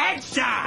Headshot!